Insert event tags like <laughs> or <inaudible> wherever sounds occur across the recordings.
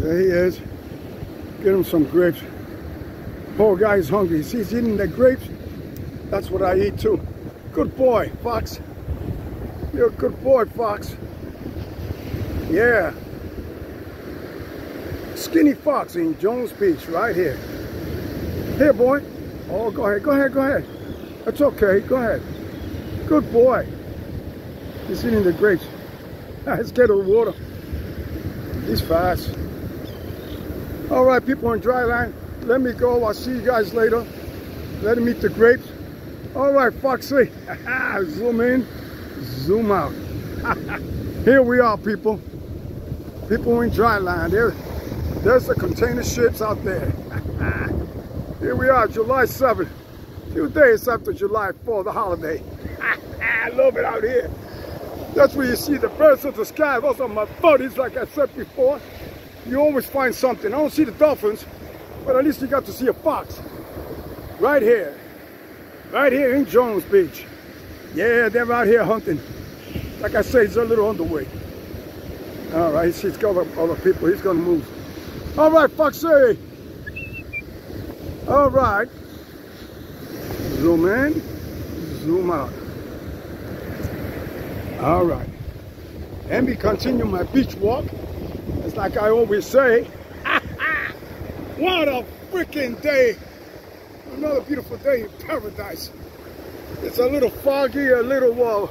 There he is. Get him some grapes. Poor guy's hungry. He's eating the grapes. That's what I eat too. Good boy, Fox. You're a good boy, Fox. Yeah. Skinny Fox in Jones Beach, right here. Here, boy. Oh, go ahead, go ahead, go ahead. That's okay, go ahead. Good boy. He's eating the grapes. <laughs> Let's get a water. He's fast. All right, people in dry land, let me go. I'll see you guys later. Let him eat the grapes. All right, Foxy. <laughs> zoom in, zoom out. <laughs> Here we are, people. People in dry land. There, there's the container ships out there. <laughs> Here we are, July 7th. Few days after July 4th, the holiday. I love it out here. That's where you see the birds of the sky. Those are my buddies, like I said before. You always find something. I don't see the dolphins, but at least you got to see a fox. Right here. Right here in Jones Beach. Yeah, they're out here hunting. Like I say, it's a little underway. All right, he's got the people. He's going to move. All right, Foxy. All right. Zoom in, zoom out. All right. Let me continue my beach walk. It's like I always say. <laughs> what a freaking day. Another beautiful day in paradise. It's a little foggy, a little uh,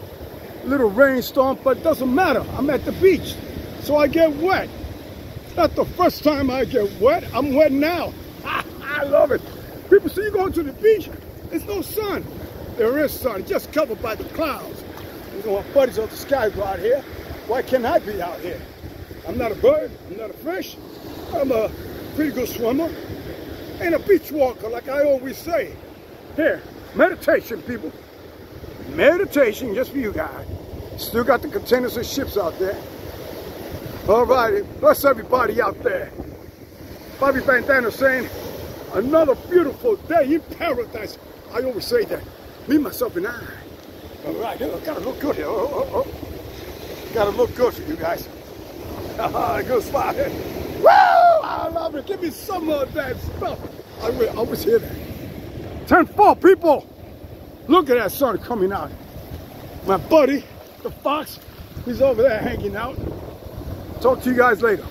little rainstorm, but it doesn't matter. I'm at the beach, so I get wet. It's not the first time I get wet. I'm wet now. <laughs> I love it. People see you going to the beach, there's no sun. There is sun, just covered by the clouds. You know, my buddies of the sky go out here. Why can't I be out here? I'm not a bird, I'm not a fish. I'm a pretty good swimmer and a beach walker, like I always say. Here, meditation, people. Meditation just for you guys. Still got the containers of ships out there. All righty, bless everybody out there. Bobby Bandana saying, another beautiful day in paradise. I always say that. Me, myself, and I. All right, I gotta look good here. Oh, oh, oh. Gotta look good for you guys. <laughs> good spot. Woo! I love it. Give me some of that stuff. I will always hear that. 10-4, people. Look at that sun coming out. My buddy, the fox, he's over there hanging out. Talk to you guys later.